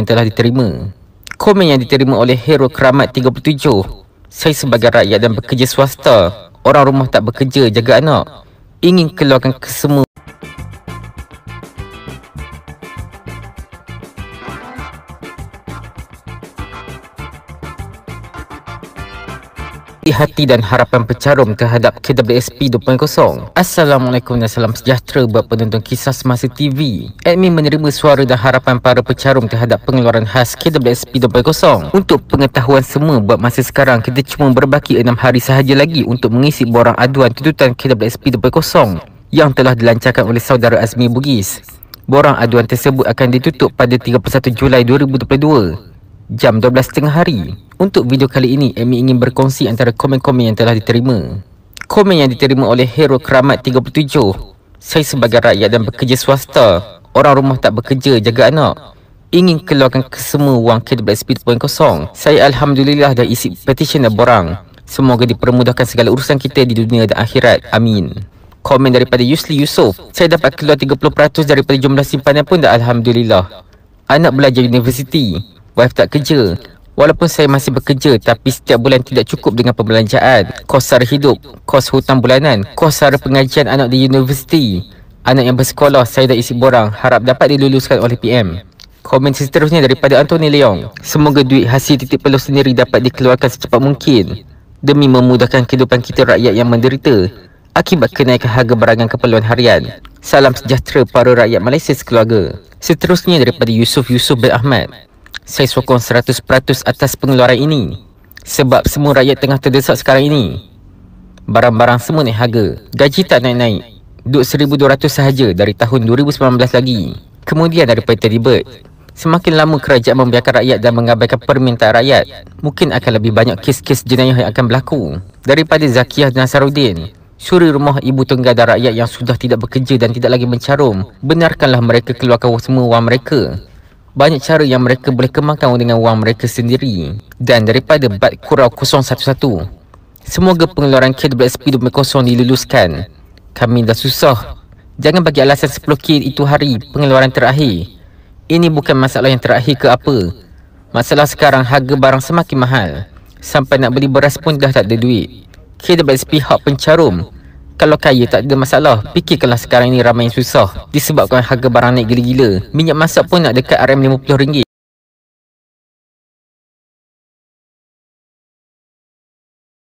yang telah diterima. Komen yang diterima oleh Hero Keramat 37. Saya sebagai rakyat dan bekerja swasta, orang rumah tak bekerja jaga anak, ingin keluarkan kesemua hati dan harapan pecarum terhadap KWSP 2.0. Assalamualaikum dan salam sejahtera buat penonton kisah semasa TV. Admin menerima suara dan harapan para pecarum terhadap pengeluaran khas KWSP 2.0. Untuk pengetahuan semua buat masa sekarang kita cuma berbaki 6 hari sahaja lagi untuk mengisi borang aduan tuntutan KWSP 2.0 yang telah dilancarkan oleh saudara Azmi Bugis. Borang aduan tersebut akan ditutup pada 31 Julai 2022 jam 12.30 hari. Untuk video kali ini, Amy ingin berkongsi antara komen-komen yang telah diterima. Komen yang diterima oleh Hero Keramat 37. Saya sebagai rakyat dan bekerja swasta, orang rumah tak bekerja, jaga anak. Ingin keluarkan kesemua wang KWSP 2.0. Saya Alhamdulillah dah isi petition dan borang. Semoga dipermudahkan segala urusan kita di dunia dan akhirat. Amin. Komen daripada Yusli Yusof. Saya dapat keluar 30% daripada jumlah simpanan pun dah Alhamdulillah. Anak belajar universiti. Wife tak kerja. Walaupun saya masih bekerja tapi setiap bulan tidak cukup dengan pembelanjaan, kos sara hidup, kos hutang bulanan, kos sara pengajian anak di universiti. Anak yang bersekolah saya dah isi borang harap dapat diluluskan oleh PM. Komen seterusnya daripada Anthony Leong. Semoga duit hasil titik peluh sendiri dapat dikeluarkan secepat mungkin demi memudahkan kehidupan kita rakyat yang menderita akibat kenaikan harga barangan keperluan harian. Salam sejahtera para rakyat Malaysia sekeluarga. Seterusnya daripada Yusuf Yusuf bin Ahmad saya sokong 100% atas pengeluaran ini. Sebab semua rakyat tengah terdesak sekarang ini. Barang-barang semua naik harga. Gaji tak naik-naik. Duduk 1200 sahaja dari tahun 2019 lagi. Kemudian daripada Teddy Bird semakin lama kerajaan membiarkan rakyat dan mengabaikan permintaan rakyat mungkin akan lebih banyak kes-kes jenayah yang akan berlaku. Daripada Zakiyah Nasaruddin Suri rumah ibu tunggal dan rakyat yang sudah tidak bekerja dan tidak lagi mencarum Benarkanlah mereka keluarkan semua wang mereka banyak cara yang mereka boleh kembangkan dengan wang mereka sendiri. Dan daripada Bat Kurau 011 semoga pengeluaran KWSP 2.0 diluluskan. Kami dah susah. Jangan bagi alasan 10K itu hari pengeluaran terakhir. Ini bukan masalah yang terakhir ke apa. Masalah sekarang harga barang semakin mahal. Sampai nak beli beras pun dah tak ada duit. KWSP hak pencarum kalau kaya tak ada masalah, fikirkanlah sekarang ini ramai yang susah disebabkan harga barang naik gila-gila. Minyak masak pun nak dekat RM50.